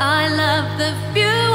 I love the future.